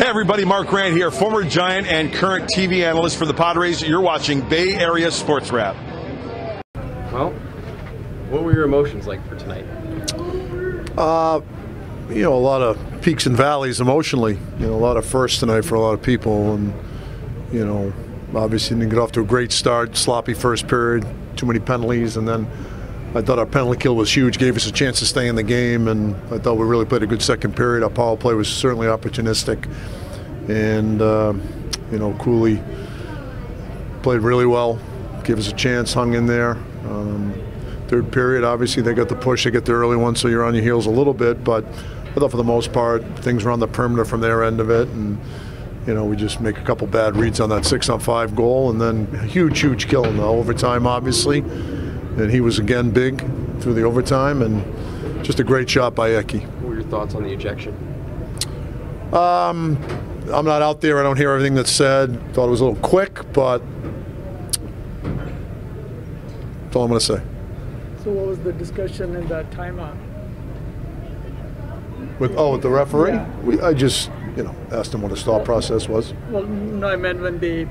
Hey, everybody, Mark Grant here, former Giant and current TV analyst for the Padres. You're watching Bay Area Sports Wrap. Well, what were your emotions like for tonight? Uh, you know, a lot of peaks and valleys emotionally. You know, a lot of firsts tonight for a lot of people, and you know, obviously didn't get off to a great start. Sloppy first period, too many penalties, and then I thought our penalty kill was huge, gave us a chance to stay in the game, and I thought we really played a good second period. Our power play was certainly opportunistic, and uh, you know, Cooley played really well, gave us a chance, hung in there. Um, third period, obviously they got the push, they get the early one, so you're on your heels a little bit, but I thought for the most part things were on the perimeter from their end of it, and you know we just make a couple bad reads on that six on five goal, and then a huge, huge kill in the overtime, obviously and he was again big through the overtime and just a great shot by Eki. What were your thoughts on the ejection? Um, I'm not out there. I don't hear everything that's said. Thought it was a little quick, but that's all I'm going to say. So, what was the discussion in that timeout? With oh, with the referee, Yeah. we, I just you know asked him what his thought process was. Well, no, I meant when they,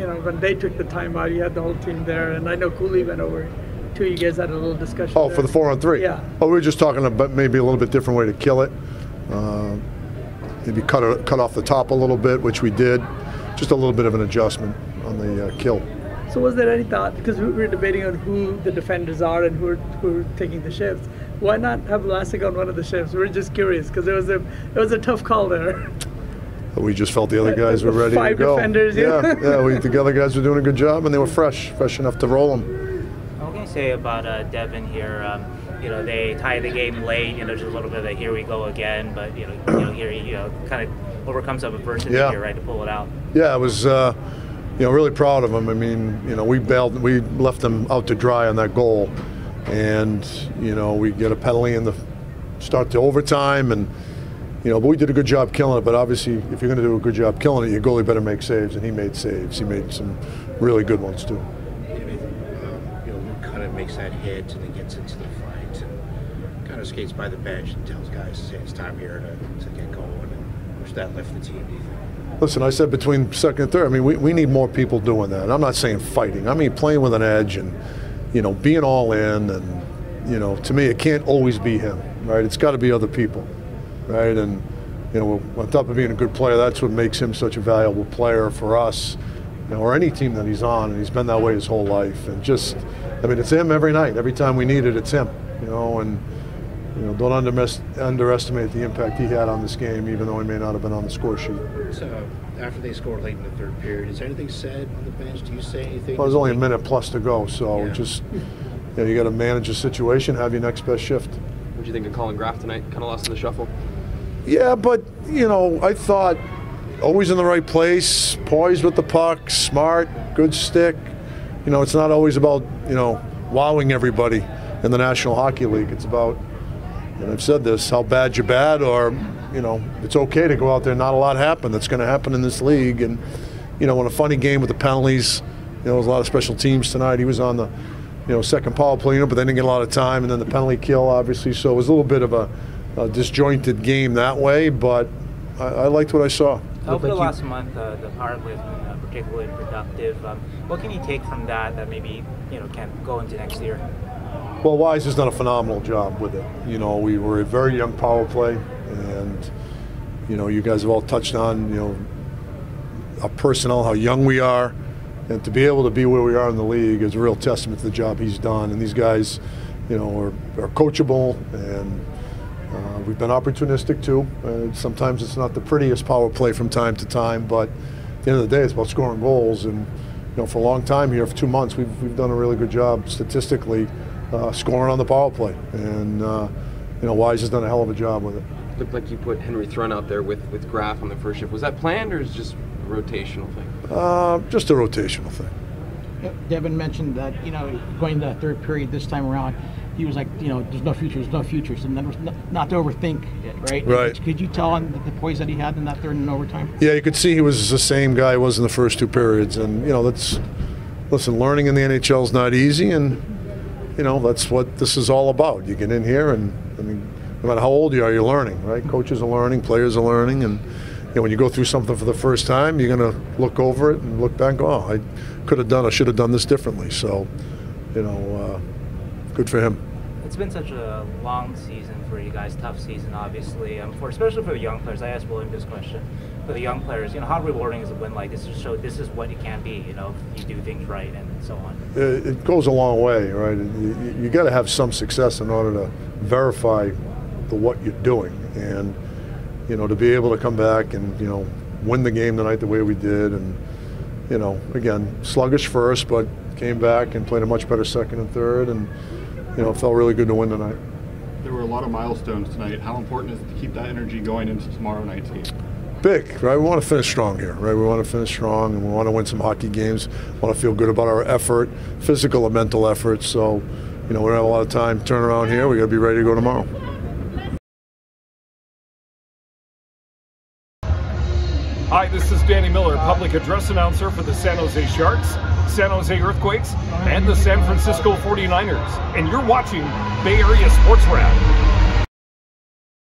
you know, when they took the timeout, you had the whole team there, and I know Cooley went over. Two, you guys had a little discussion. Oh, there. for the four on three. Yeah. Oh, we were just talking about maybe a little bit different way to kill it. Uh, maybe cut it, cut off the top a little bit, which we did. Just a little bit of an adjustment on the uh, kill. So, was there any thought because we were debating on who the defenders are and who are, who are taking the shifts? Why not have Vlasic on one of the shifts? We're just curious because it was a it was a tough call there. We just felt the other guys were ready Five to go. defenders, yeah, yeah. yeah. We, the other guys were doing a good job, and they were fresh, fresh enough to roll them. What can you say about uh, Devin here? Um, you know, they tie the game late. You know, just a little bit of here we go again. But you know, you know, here he you know kind of overcomes some adversity Yeah. here, right, to pull it out. Yeah, I was, uh, you know, really proud of him. I mean, you know, we bailed, we left them out to dry on that goal, and you know, we get a penalty in the start to overtime, and you know, but we did a good job killing it. But obviously, if you're going to do a good job killing it, your goalie better make saves, and he made saves. He made some really good ones too. you know, Luke kind of makes that hit and then gets into the fight and kind of skates by the bench and tells guys, hey, it's time here to, to get going. And wish that left the team, do you think? Listen, I said between second and third. I mean, we, we need more people doing that. I'm not saying fighting. I mean playing with an edge and, you know, being all in. And, you know, to me, it can't always be him, right? It's got to be other people, right? And, you know, on top of being a good player, that's what makes him such a valuable player for us, you know, or any team that he's on. And he's been that way his whole life. And just, I mean, it's him every night. Every time we need it, it's him, you know. And, you know, don't underest- underestimate the impact he had on this game, even though he may not have been on the score sheet. So after they scored late in the third period, is anything said on the bench? Do you say anything? Well, there's only a minute plus to go, so Yeah. just you, know, you got to manage the situation, have your next best shift. What do you think of Colin Graff tonight? Kind of lost in the shuffle. Yeah, but you know, I thought always in the right place, poised with the puck, smart, good stick. You know, it's not always about you know wowing everybody in the National Hockey League. It's about, and I've said this, how bad you're bad, or you know, it's okay to go out there not a lot happen. That's going to happen in this league, and you know, in a funny game with the penalties, you know, there was a lot of special teams tonight. He was on the you know, second power play, but they didn't get a lot of time, and then the penalty kill, obviously. So it was a little bit of a, a disjointed game that way, but I, I liked what I saw. Over the last month, uh, the power play has been uh, particularly productive. Um, what can you take from that that maybe you know can go into next year? Well, Wise has done a phenomenal job with it. You know, we were a very young power play, and you know, you guys have all touched on you know our personnel, how young we are, and to be able to be where we are in the league is a real testament to the job he's done. And these guys, you know, are, are coachable, and uh, we've been opportunistic too. Uh, sometimes it's not the prettiest power play from time to time, but at the end of the day, it's about scoring goals. And you know, for a long time here, for two months, we've we've done a really good job statistically uh, scoring on the power play, and uh, you know, Wise has done a hell of a job with it. Looked like you put Henry Thrun out there with, with Graff on the first shift. Was that planned or is it just a rotational thing? Uh, just a rotational thing. Yep, Devin mentioned that, you know, going to that third period this time around, he was like, you know, there's no future, there's no futures, and that not, not to overthink it, right? Right. Could, could you tell on the, the poise that he had in that third and overtime? Yeah, you could see he was the same guy he was in the first two periods, and you know that's listen. Learning in the NHL is not easy, and you know that's what this is all about. You get in here, and I mean, no matter how old you are, you're learning, right? Coaches are learning, players are learning, and you know, when you go through something for the first time, you're going to look over it and look back. And go, oh, I could have done. I should have done this differently. So, you know, uh, good for him. It's been such a long season for you guys, tough season, obviously. Um, for especially for the young players. I asked William this question. For the young players, you know, how rewarding is a win like this to show this is what it can be? You know, if you do things right and so on. It, it goes a long way, right? You, you got to have some success in order to verify the what you're doing and you know, to be able to come back and, you know, win the game tonight the way we did. And, you know, again, sluggish first, but came back and played a much better second and third. And, you know, it felt really good to win tonight. There were a lot of milestones tonight. How important is it to keep that energy going into tomorrow night's game? Big, right? We want to finish strong here, right? We want to finish strong and we want to win some hockey games. We want to feel good about our effort, physical and mental effort. So, you know, we don't have a lot of time turn around here. We got to be ready to go tomorrow. Is Danny Miller, public address announcer for the San Jose Sharks, San Jose Earthquakes, and the San Francisco 49ers. And you're watching Bay Area Sports Wrap.